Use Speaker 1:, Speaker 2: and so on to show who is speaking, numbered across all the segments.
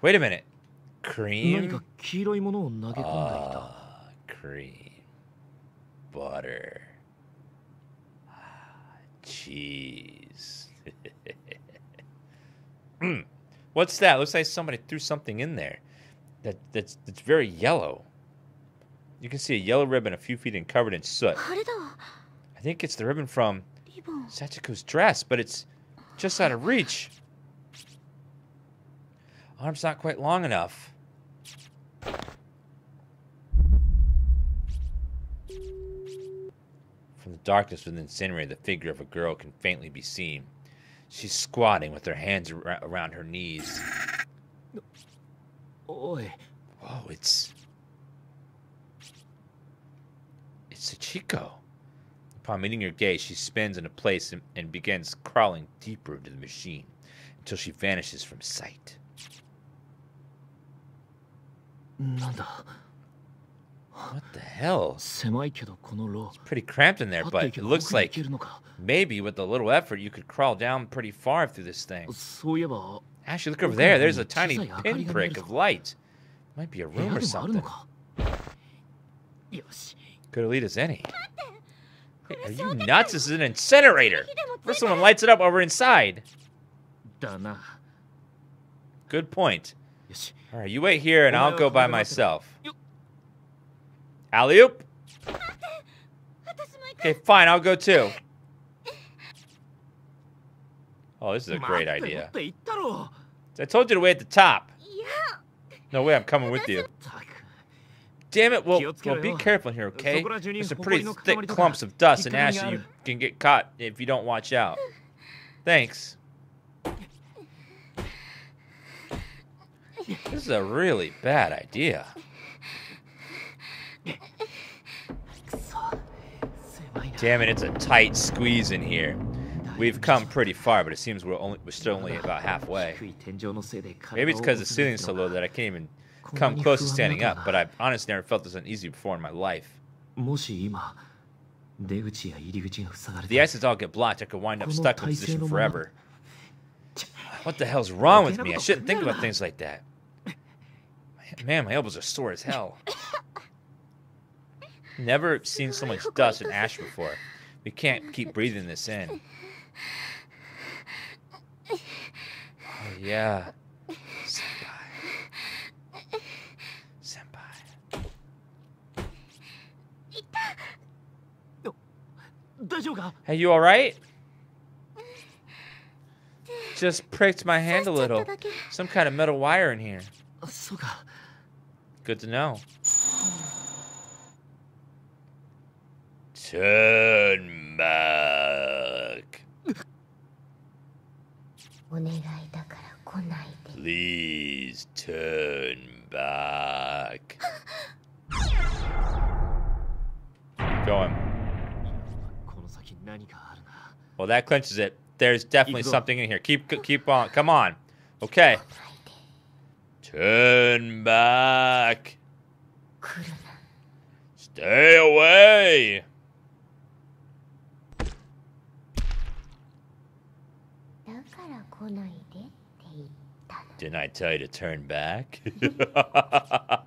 Speaker 1: Wait a minute. Cream? Ah, cream. Butter. Ah, cheese. mm. What's that? Looks like somebody threw something in there. That that's that's very yellow. You can see a yellow ribbon a few feet in covered in soot. I think it's the ribbon from Sachiko's dress, but it's just out of reach. Arm's not quite long enough. From the darkness within the incinerator, the figure of a girl can faintly be seen. She's squatting with her hands ar- around her knees.
Speaker 2: おい
Speaker 1: Whoa, it's. It's Chico. Upon meeting her gaze, she spins into place and, and begins crawling deeper into the machine until she vanishes from sight.
Speaker 2: なんだ
Speaker 1: What the hell?
Speaker 2: 狭いけどこのロ
Speaker 1: Pretty cramped in there,
Speaker 2: 立って
Speaker 1: but
Speaker 2: いけ
Speaker 1: it
Speaker 2: ば
Speaker 1: looks
Speaker 2: 奥に行
Speaker 1: like
Speaker 2: けるのか
Speaker 1: maybe with a little effort you could crawl down pretty far through this thing.
Speaker 2: そういえば
Speaker 1: Actually, look over
Speaker 2: Okay,
Speaker 1: there. There's a
Speaker 2: well,
Speaker 1: tiny
Speaker 2: geez, I- I can't even
Speaker 1: pinprick
Speaker 2: read
Speaker 1: of
Speaker 2: it.
Speaker 1: light. Might be a
Speaker 2: 部屋
Speaker 1: room or
Speaker 2: でもあるの
Speaker 1: something.
Speaker 2: かよし
Speaker 1: Could lead us any. Hey, are you nuts? This is an incinerator. First someone lights it up over inside.
Speaker 2: だな
Speaker 1: Good point. All right, you wait here and I'll go by myself. Alley oop. Okay, fine, I'll go too. Oh, this is a great idea. I told you to wait at the top. No way, I'm coming with you. Damn it, well, well be careful here, okay? There's some pretty thick clumps of dust and ash
Speaker 2: that
Speaker 1: you can get caught if you don't watch out. Thanks. This is a really bad idea. Damn it, it's a tight squeeze in here. We've come pretty far, but it seems we're only we're still only about halfway. Maybe it's because the ceiling's so low that I can't even come close to standing up, but I've honestly never felt this uneasy before in my life. The exits all get blocked, I could wind up stuck in this position forever. What the hell's wrong with me? I shouldn't think about things like that. Man, my elbows are sore as hell. Never seen so much dust and ash before. We can't keep breathing this in. Oh, yeah. Senpai. Senpai. Hey, you alright? Just pricked my hand a little. Some kind of metal wire in here.
Speaker 2: Oh,
Speaker 1: Good to know. Turn back. Please turn back. Going. Well, that clinches it. There's definitely something in here. Keep keep on. Come on. Okay. Turn back. Stay away. Didn't I tell you to turn back?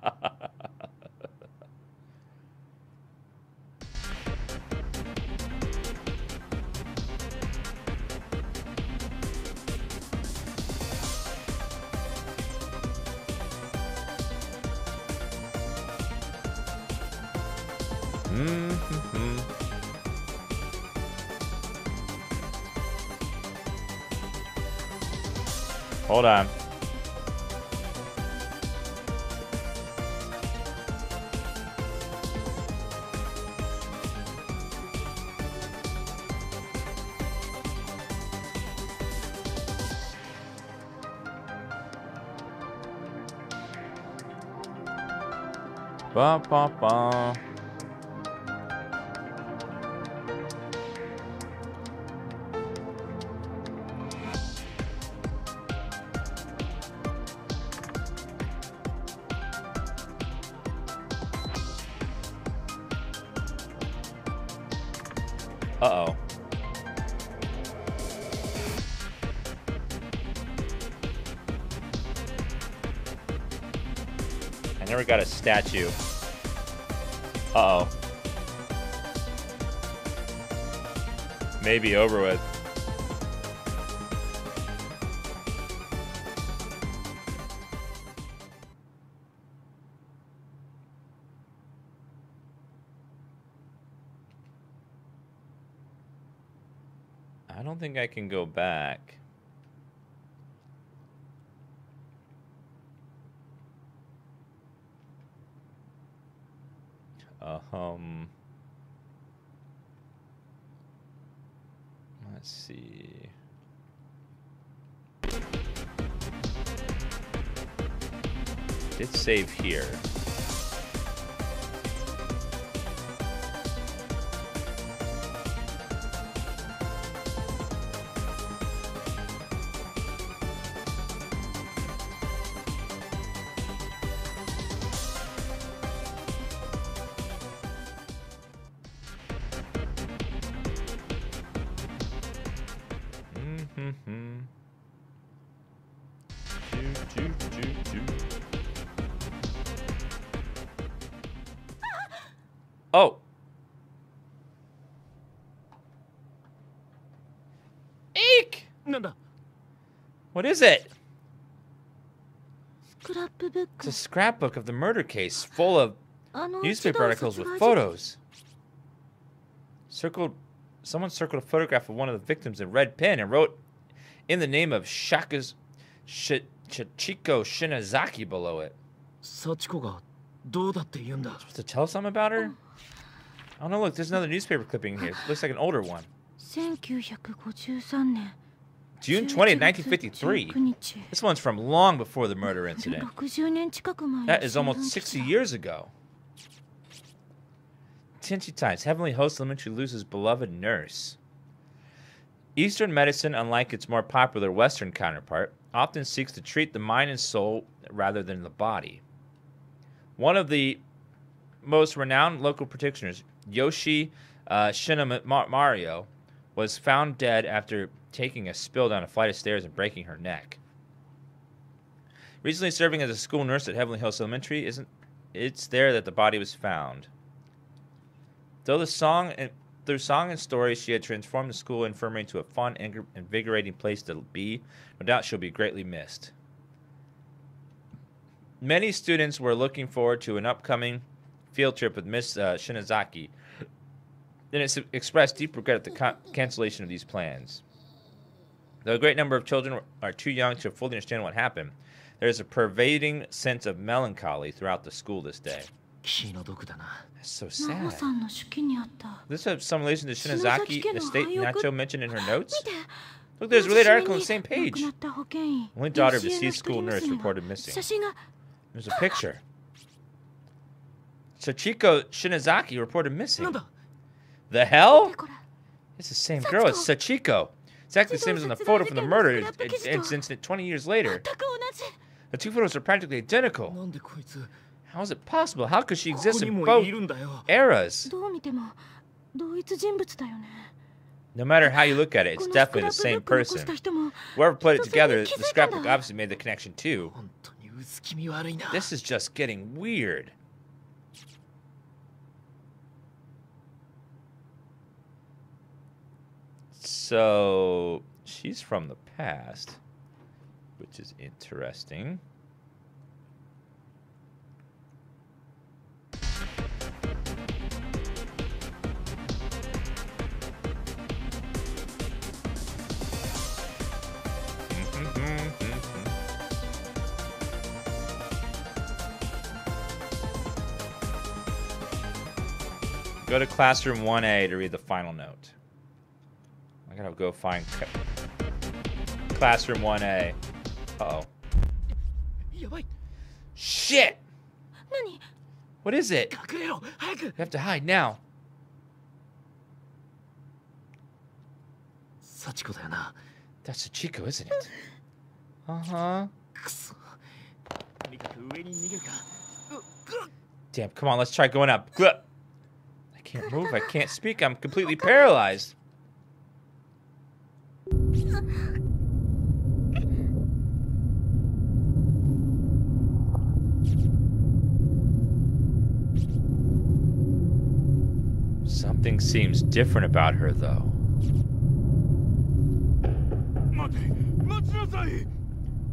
Speaker 1: ba ba. Uh-oh. I never got a statue. Uh oh. Maybe over with. I don't think I can go back. Um, let's see. Did save here. It's a scrapbook of the murder case full of newspaper articles with photos. Circled, someone circled a photograph of one of the victims in red pen and wrote, "In the name of Shaka's Sh- Chichiko Shinozaki" below it.
Speaker 2: Sachiko ga, do
Speaker 1: Supposed to tell us something about her? Oh no! Look, there's another newspaper clipping here. It looks like an older one.
Speaker 3: 1953年
Speaker 1: June 20th, 1953. This one's from long before the murder incident. That is almost 60 years ago. Tinty Times. Heavenly Host Elementary loses beloved nurse. Eastern medicine, unlike its more popular Western counterpart, often seeks to treat the mind and soul rather than the body. One of the most renowned local practitioners, Yoshi uh, Shinamario, was found dead after taking a spill down a flight of stairs and breaking her neck. Recently serving as a school nurse at Heavenly Hills Elementary, isn't it's there that the body was found. Though the song and through song and story, she had transformed the school infirmary into a fun, invigorating place to be. No doubt she'll be greatly missed. Many students were looking forward to an upcoming field trip with Miss uh, Shinozaki, and it's expressed deep regret at the con- cancellation of these plans. Though a great number of children are too young to fully understand what happened, there is a pervading sense of melancholy throughout the school this day. That's so sad. This has some relation to
Speaker 3: Shinozaki
Speaker 1: estate Nacho mentioned in her notes? Look, there's a related article on the same page. Only daughter of deceased school nurse reported missing. There's a picture. Sachiko Shinozaki reported missing. The hell? It's the same girl. It's Sachiko. Exactly the same as in the photo from the murder incident 20 years later. The two photos are practically identical. How is it possible? How could she exist in both eras? No matter how you look at it, it's definitely the same person. Whoever put it together, the scrapbook obviously made the connection too. This is just getting weird. So she's from the past, which is interesting. Go to classroom 1A to read the final note gonna go find classroom 1A. Uh oh. Shit! What is it? You have to hide now. That's a Chico, isn't it?
Speaker 2: Uh-huh.
Speaker 1: Damn, come on, let's try going up. I can't move, I can't speak, I'm completely paralyzed. Something seems different about her, though.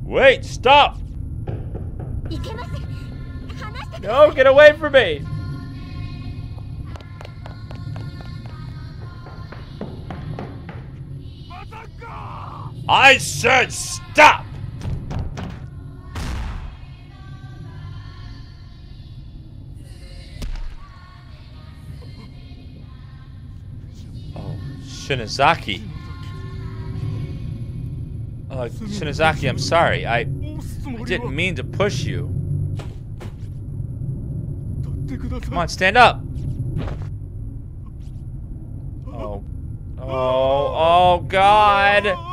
Speaker 1: Wait, stop! No, get away from me! I said stop! Oh, Shinozaki. Uh, Shinozaki, I'm sorry. I, I didn't mean to push you. Come on, stand up! Oh. Oh, oh, God!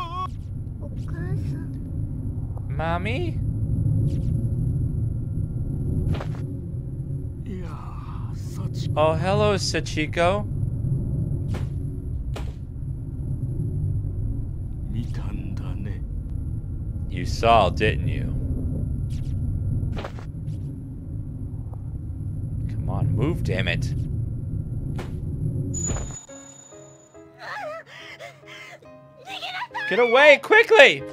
Speaker 1: Mommy? Oh, hello, Sachiko. You saw, didn't you? Come on, move, damn it. Get away, quickly!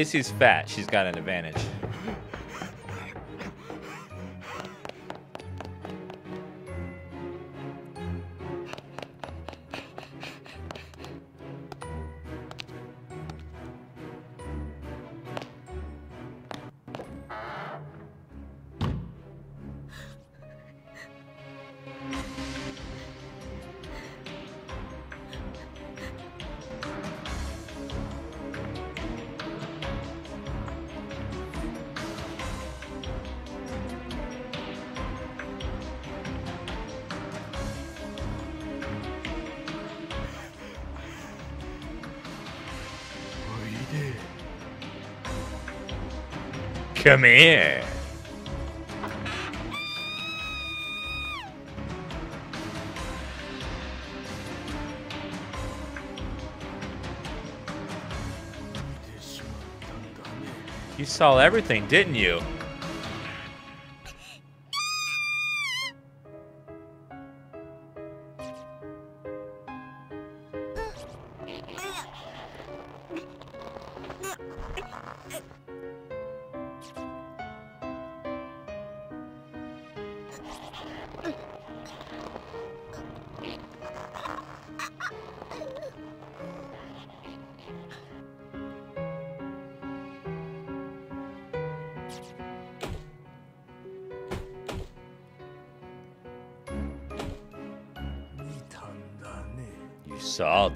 Speaker 1: Least he's fat. She's got an advantage. Come here. You saw everything, didn't you?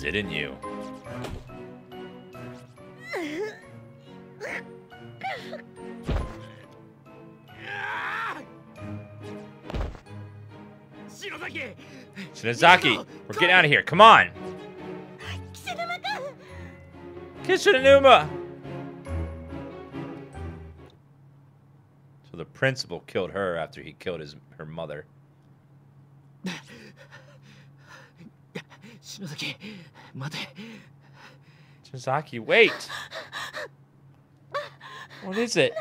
Speaker 1: Didn't you? Shinozaki, we're getting out of here. Come on. Kishinuma. So the principal killed her after he killed his her mother.
Speaker 2: Shinozaki, mate.
Speaker 1: Shinozaki, wait. What is it?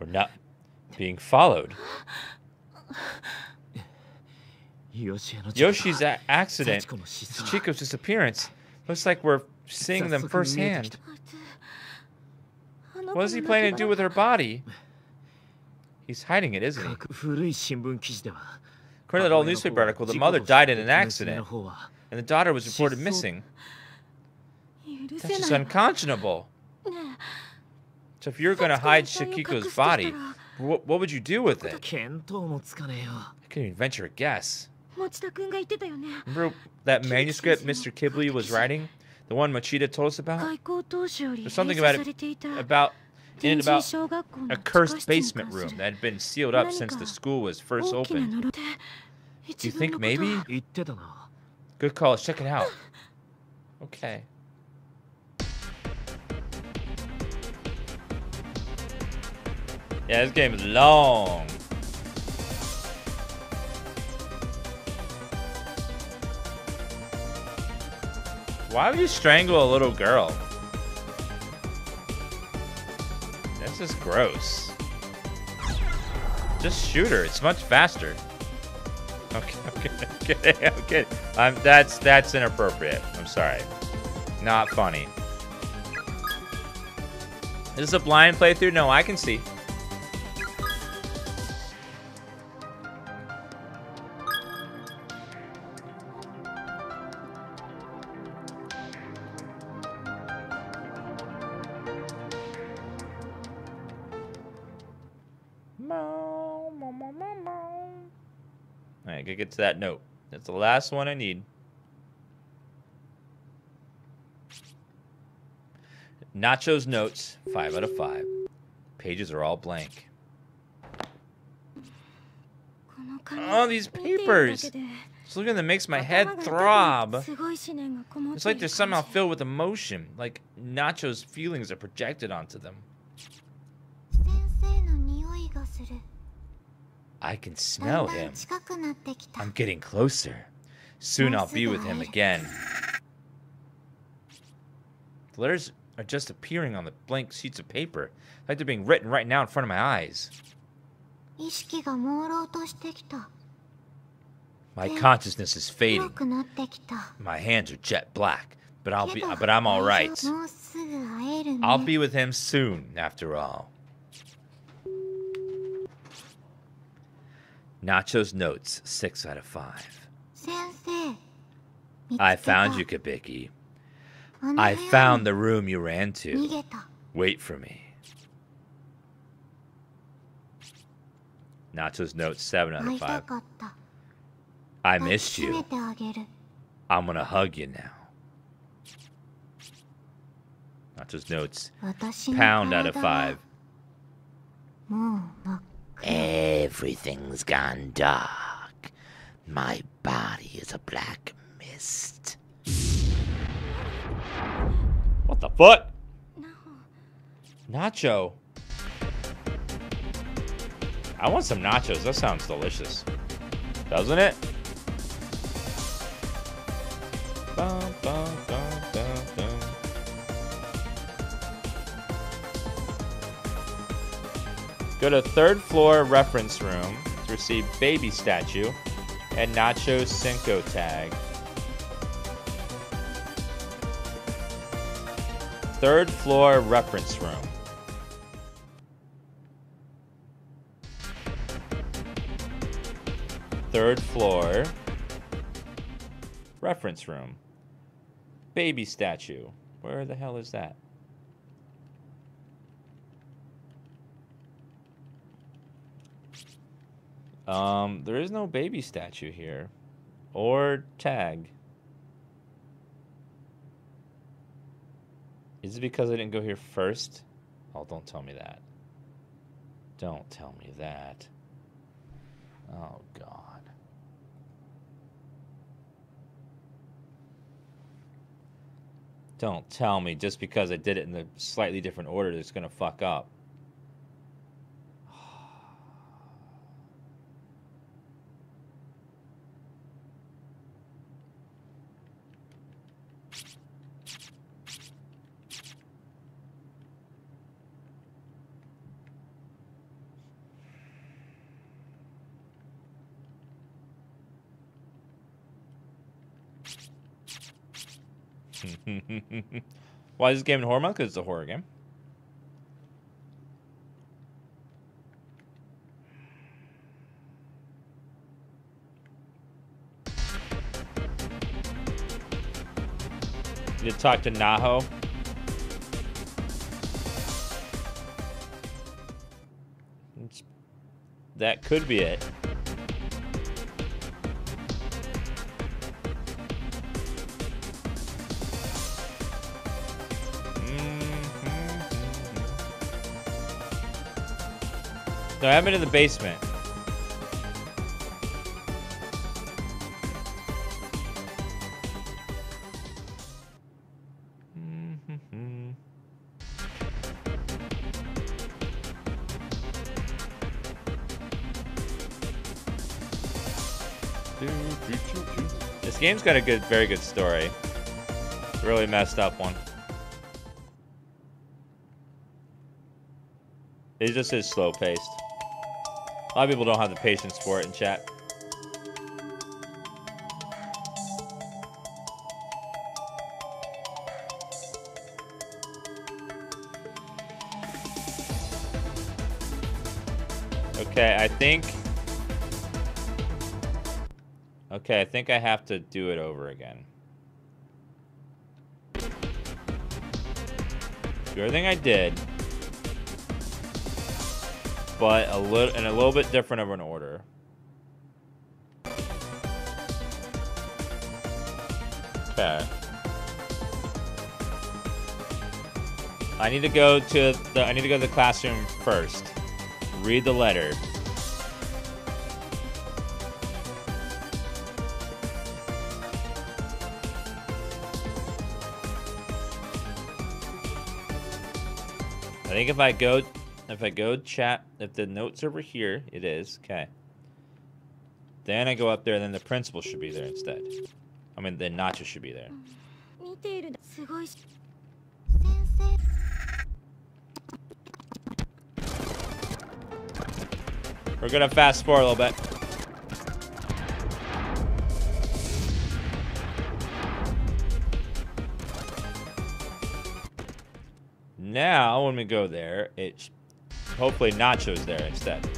Speaker 1: We're not being followed. Yoshi's accident, Chico's disappearance. Looks like we're seeing them firsthand. What is he planning to do with her body? He's hiding it, isn't he? per that old newspaper article, the mother died in an accident, and the daughter was reported missing. That's just unconscionable. So if you're going to hide Sachiko's body, what, what would you do with it? I can't even venture a guess. Remember that manuscript Mr. Kibley was writing? The one Machida told us about? There's something about
Speaker 4: it,
Speaker 1: about in about a cursed basement room that had been sealed up since the school was first opened. Do you think maybe? Good call. Let's check it out. Okay. Yeah, this game is long. Why would you strangle a little girl? This is gross. Just shoot her. It's much faster. Okay, okay, okay, okay. Um, that's that's inappropriate. I'm sorry. Not funny. Is this a blind playthrough? No, I can see. to that note. That's the last one I need. Nacho's notes, five out of five. Pages are all blank. Oh, these papers! Just looking at them makes my head throb. It's like they're somehow filled with emotion, like Nacho's feelings are projected onto them. I can smell him. I'm getting closer. Soon I'll be with him again. The letters are just appearing on the blank sheets of paper, like they're being written right now in front of my eyes. My consciousness is fading. My hands are jet black, but I'll be but I'm all right. I'll be with him soon after all. Nacho's notes, six out of
Speaker 3: five. Sensei.
Speaker 1: I found you,
Speaker 3: Kibiki.
Speaker 1: I found the room you ran to. Wait for me. Nacho's notes, seven out of
Speaker 3: five.
Speaker 1: I missed you. I'm gonna hug you now. Nacho's notes, pound out of
Speaker 3: five.
Speaker 1: Everything's gone dark. My body is a black mist. What the fuck? Nacho. I want some nachos. That sounds delicious. Doesn't it? Bum, bum, bum, bum, Go to third floor reference room to receive baby statue and Nacho Cinco tag. Third floor reference room. Third floor reference room. Baby statue. Where the hell is that? Um, there is no baby statue here. Or tag. Is it because I didn't go here first? Oh, don't tell me that. Don't tell me that. Oh, God. Don't tell me just because I did it in a slightly different order it's going to fuck up. Why is this game in horror? Because it's a horror game. You talk to Naho. That could be it. No, I been in the basement. Mhm. This game's got a good, very good story. Really messed up one. It just is slow paced. A lot of people don't have the patience for it in chat. Okay, I think. Okay, I think I have to do it over again. Do everything I did, but a little in a little bit different of an order. Okay. I need to go to the I need to go to the classroom first. Read the letter. I think if I go if I go chat, if the note's over here, it is. Okay. Then I go up there, then the principal should be there instead. I mean, the Nacho should be there. We're gonna fast forward a little bit. Now, when we go there, it hopefully Nacho's there instead.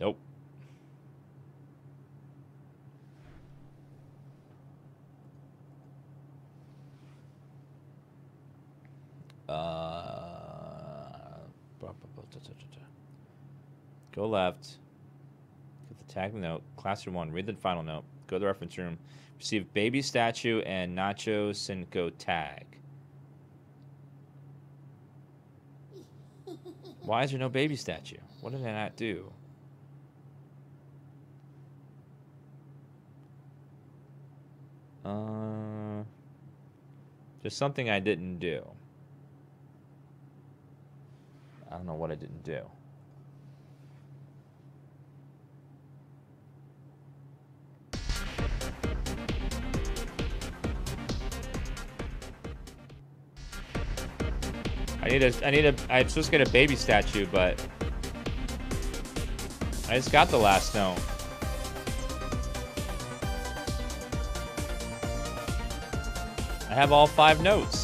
Speaker 1: Nope. Go left. Get the tag note. Classroom one. Read the final note. Go to the reference room. Receive baby statue and Nacho Cinco tag. Why is there no baby statue? What did I not do? Uh, just something I didn't do. I don't know what I didn't do. I need a, I need a, supposed to get a baby statue, but I just got the last note. I have all five notes.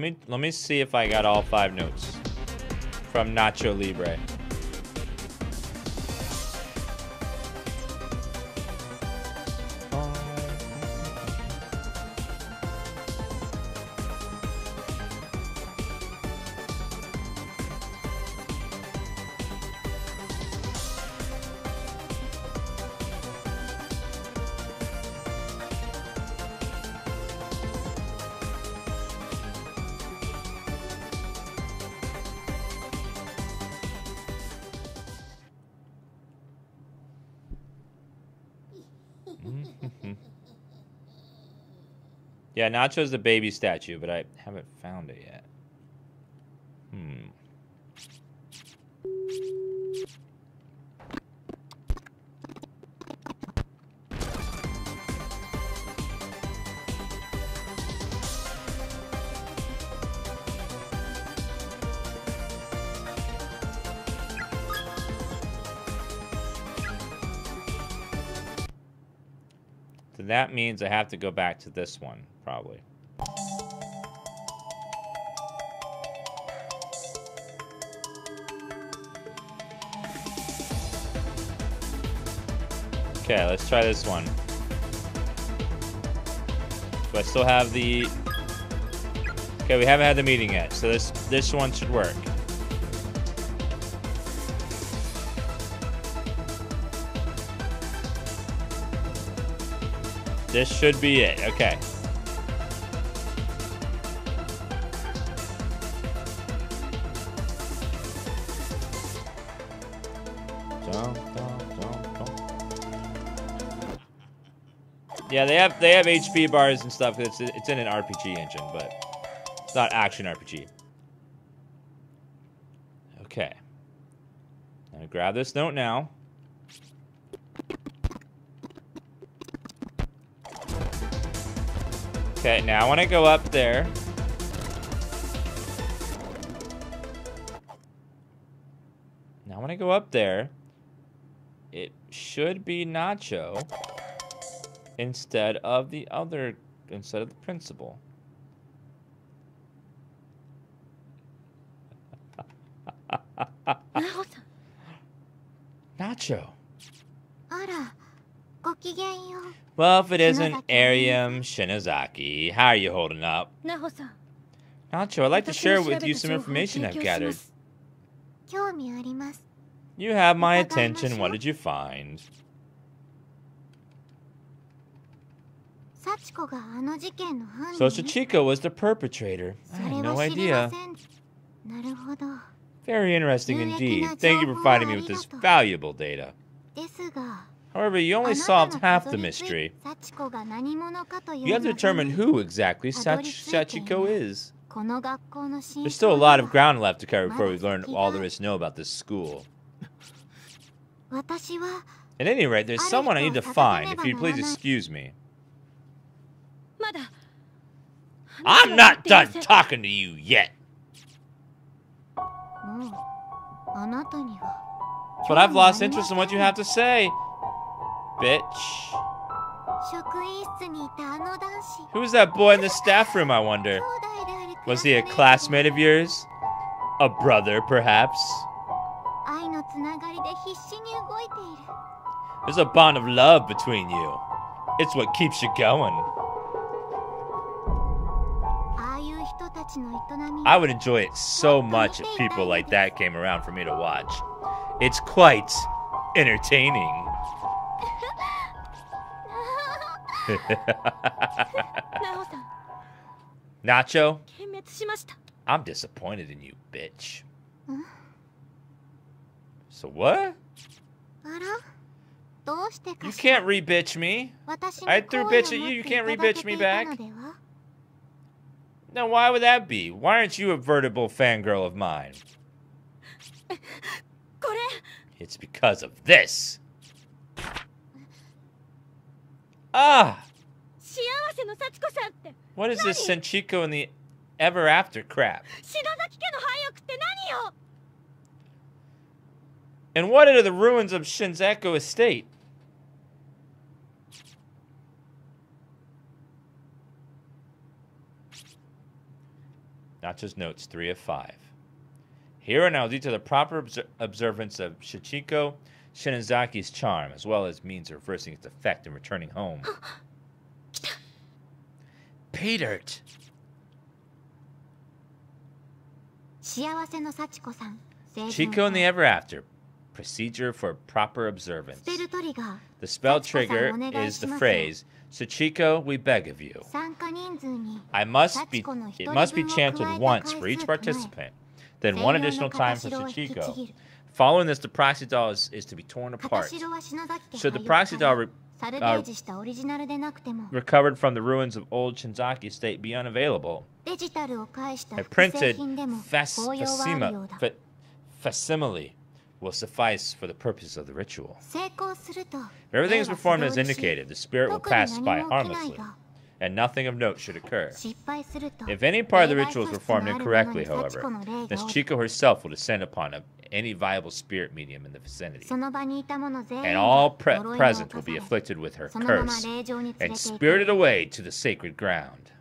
Speaker 1: Let me let me see if I got all five notes from Nacho Libre. Yeah, Nacho's the baby statue, but I haven't found it yet. Hmm. That means I have to go back to this one, probably. Okay, let's try this one. But I still have the. Okay, we haven't had the meeting yet, so this this one should work. This should be it. Okay. Yeah, they have they have HP bars and stuff. It's it's in an RPG engine, but it's not action RPG. Okay. I'm gonna grab this note now. Okay, now I want to go up there. Now I want to go up there. It should be Nacho instead of the other, instead of the principal. Nacho. Well, if it isn't Ayumi Shinozaki, how are you holding up? Nacho, I'd like to share with you some information I've gathered. You have my attention. What did you find? So Sachiko was the perpetrator. I had no idea. Very interesting indeed. Thank you for providing me with this valuable data. However, you only solved half the mystery. You have to determine who exactly Sach Sachiko is. There's still a lot of ground left to cover before we learn all there is to know about this school. At any rate, there's someone I need to find. If you'd please excuse me. I'm not done talking to you yet! But I've lost interest in what you have to say bitch.
Speaker 3: Who
Speaker 1: was that boy in the staff room, I wonder? Was he a classmate of yours? A brother, perhaps? There's a bond of love between you. It's what keeps you going. I would enjoy it so much if people like that came around for me to watch. It's quite entertaining. Nacho, I'm disappointed in you, bitch. So what? You can't re-bitch me. I threw bitch at you. You can't re-bitch me back. Now, why would that be? Why aren't you a vertible fangirl of mine? It's because of this. Ah! What is this Senchiko and the ever after crap? And what are the ruins of Shinzako Estate? Nacho's notes, three of five. Here are now, due to the proper observance of Sachiko, Shinozaki's charm, as well as means of reversing its effect and returning home. Paydirt!
Speaker 3: 幸せの幸子さん
Speaker 1: Chico in the Ever After. Procedure for proper observance. The spell trigger is the phrase, Sachiko, we beg of you. I must be it must be chanted once for each participant, then one additional time for Sachiko. Following this, the proxy doll is, is to be torn apart. So the proxy doll re
Speaker 3: uh,
Speaker 1: recovered from the ruins of old Shinzaki State be unavailable. A printed
Speaker 3: facsimile,
Speaker 1: fa facsimile will suffice for the purpose of the ritual. If everything is performed as indicated, the spirit will pass by harmlessly and nothing of note should occur. If any part of the ritual is performed incorrectly, however,
Speaker 3: Miss
Speaker 1: Chico herself will descend upon a, any viable spirit medium in the vicinity, and all pre present will be afflicted with her curse and spirited away to the sacred ground.